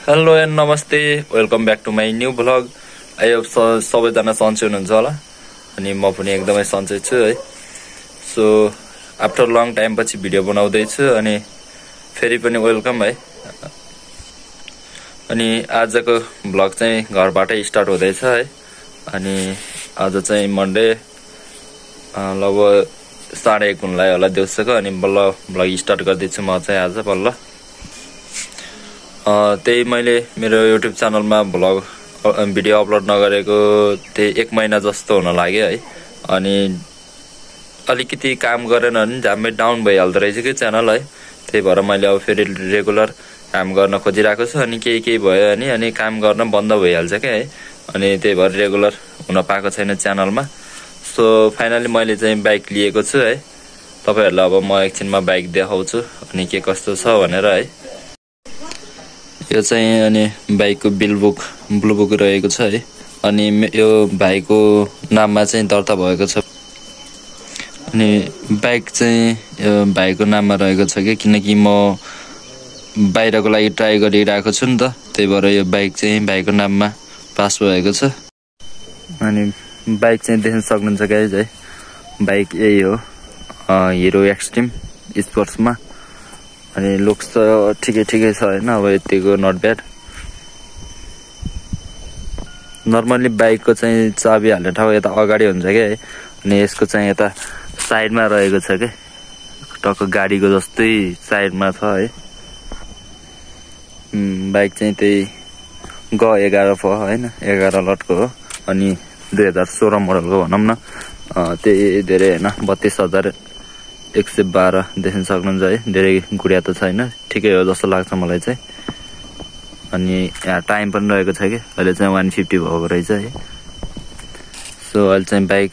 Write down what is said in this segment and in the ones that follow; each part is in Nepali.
Hello and namaste welcome back to my new vlog I स सबैजना सन्चै हुनुहुन्छ होला अनि म पनि एकदमै सन्चै छु है। सो आफ्टर लङ टाइम पछि भिडियो बनाउँदैछु अनि फेरि पनि वेलकम है। अनि आजको भ्लग चाहिँ घरबाटै स्टार्ट हुँदैछ है। अनि आज चाहिँ मन्डे लगभग साढे एक हुनलाई होला दिउँसोको अनि बल्ल भ्लग स्टार्ट गर्दैछु म चाहिँ आज बल्ल। त्यही मैले मेरो युट्युब च्यानलमा भ्लग भिडियो अपलोड नगरेको त्यही एक महिना जस्तो हुन लाग्यो है। अनि अलिकति काम गरेन भने झ्याम्मै डाउन भइहाल्दो रहेछ कि च्यानल है। त्यही भएर मैले अब फेरि रेगुलर काम गर्न खोजिरहेको छु अनि केही केही भयो भने अनि काम गर्न बन्द भइहाल्छ क्या है। अनि त्यही भएर रेगुलर हुन पाएको छैन च्यानलमा सो फाइनली मैले चाहिँ बाइक लिएको छु है। तपाईँहरूलाई अब म एकछिनमा बाइक देखाउँछु अनि के कस्तो छ भनेर है। यो चाहिँ अनि बाइकको बिल बुक ब्लु बुक रहेको छ है। अनि यो भाइको नाममा चाहिँ दर्ता भएको छ। अनि बाइक चाहिँ यो भाइको नाममा रहेको छ कि किनकि म बाहिरको लागि ट्राई गरिरहेको छु नि त। त्यही भएर यो बाइक चाहिँ भाइको नाममा पास भएको छ। अनि बाइक चाहिँ देख्न सक्नुहुन्छ गाइज है। बाइक यही हो हिरो एक्सट्रिम स्पोर्ट्समा। अनि लुक्स त ठिकै ठिकै छ होइन अब यतिको नट ब्याड नर्मल्ली बाइकको चाहिँ चाबी हाल्ने ठाउँ यता अगाडि हुन्छ क्या है अनि यसको चाहिँ यता साइडमा रहेको छ क्या टक्क गाडीको जस्तै साइडमा छ है। बाइक चाहिँ त्यही ग एघार फ होइन एघार लटको हो। अनि दुई हजार सोह्र मोडलको भनौँ न। त्यही धेरै होइन बत्तिस हजार एक सय बाह्र देख्न सक्नुहुन्छ है। धेरै गुडिया त छैन। ठिकै हो जस्तो लाग्छ मलाई चाहिँ। अनि यहाँ टाइम पनि रहेको छ कि। अहिले चाहिँ वान फिफ्टी भएको रहेछ है। सो अहिले चाहिँ बाइक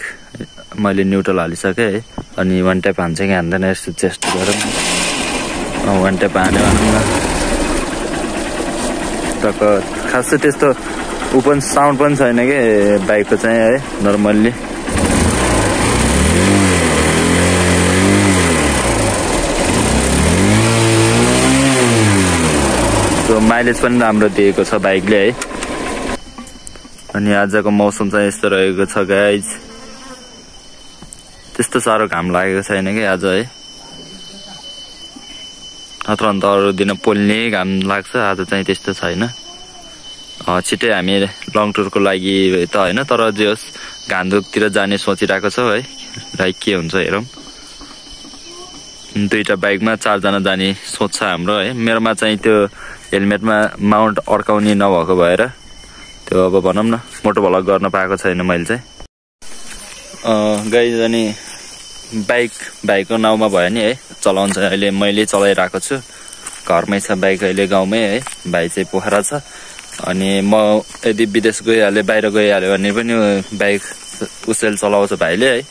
मैले न्युट्रल हालिसकेँ है। अनि वान टाइप हान्छ कि हान्दैन यस्तो चेस्ट गरौँ। वान टाइप हान्यो भनौँ न टक्क खासै त्यस्तो ऊ पनि साउन्ड पनि छैन कि बाइकको चाहिँ है नर्मल्ली। सो माइलेज पनि राम्रो दिएको छ बाइकले है। अनि आजको मौसम चाहिँ यस्तो रहेको छ गाइज त्यस्तो साह्रो घाम लागेको छैन कि आज है। नत्र अन्त अरू दिन पोल्ने घाम लाग्छ आज चाहिँ त्यस्तो छैन। छिट्टै हामी लङ टुरको लागि त होइन तर जे होस् घान्दुकतिर जाने सोचिरहेको छौँ है। लाइक के हुन्छ हेरौँ। दुईवटा बाइकमा चारजना जाने सोच छ हाम्रो है। मेरोमा चाहिँ त्यो हेलमेटमा माउन्ट अड्काउने नभएको भएर त्यो अब भनौँ न मोटो भलक गर्न पाएको छैन मैले चाहिँ। गाई अनि बाइक भाइको नाउँमा भयो नि है चलाउँछ अहिले मैले चलाइरहेको छु। घरमै छ बाइक अहिले गाउँमै है भाइ चाहिँ पोखरा छ। अनि म यदि विदेश गइहालेँ बाहिर गइहाल्यो भने पनि बाइक उसेल चलाउँछ भाइले है।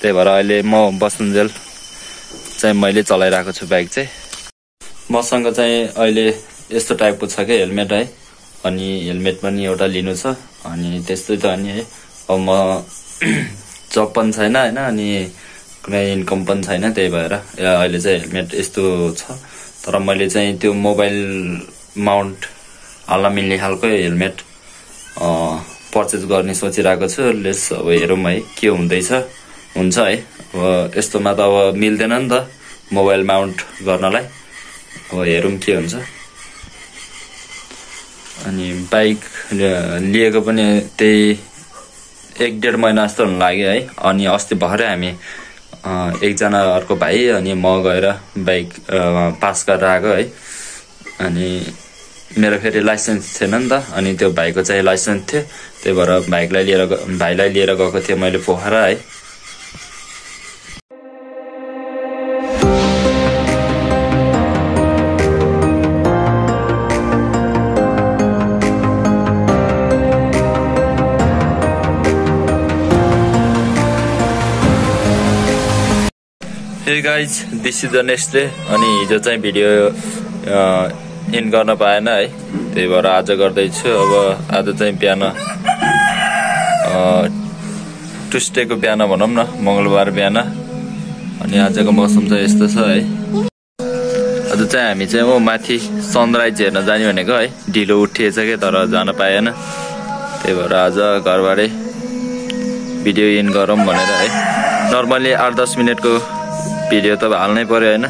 त्यही भएर अहिले म बसुन्जेल चाहिँ मैले चलाइरहेको छु बाइक चाहिँ। मसँग चाहिँ अहिले यस्तो टाइपको छ क्या हेलमेट है? अनि हेलमेट पनि एउटा लिनु छ। अनि त्यस्तै त अनि है। अब म जब पनि छैन होइन अनि कुनै इन्कम पनि छैन त्यही भएर। अहिले चाहिँ हेलमेट यस्तो छ। तर मैले चाहिँ त्यो मोबाइल माउन्ट हाल्न मिल्ने खालको हेलमेट पर्चेस गर्ने सोचिरहेको छु। लेस अब हेरौँ है के हुँदैछ। हुन्छ है। अब यस्तोमा त अब मिल्दैन नि त मोबाइल माउन्ट गर्नलाई। अब हेरौँ के हुन्छ। अनि बाइक लिएको पनि त्यही एक डेढ महिना जस्तो हुनु लाग्यो है। अनि अस्ति भर्खरै हामी एकजना अर्को भाइ अनि म गएर बाइक पास गरेर आएको है। अनि मेरो फेरि लाइसेन्स थिएन नि त। अनि त्यो भाइको चाहिँ लाइसेन्स थियो। त्यही भएर बाइकलाई लिएर भाइलाई लिएर गएको थिएँ मैले पोखरा है। Hey guys this is the next day अनि हिजो चाहिँ भिडियो इन गर्न पाएन है। त्यही भएर आज गर्दैछु। अब आज चाहिँ बिहान ट्युस्डेको बिहान भनौँ न मङ्गलबार बिहान। अनि आजको मौसम चाहिँ यस्तो छ है। आज चाहिँ हामी चाहिँ ऊ माथि सनराइज हेर्न जाने भनेको है। ढिलो उठिएछ कि तर जान पाएन। त्यही भएर आज घरबाटै भिडियो इन गरौँ भनेर है। नर्मल्ली आठ दस मिनटको भिडियो त हाल्नै पऱ्यो होइन।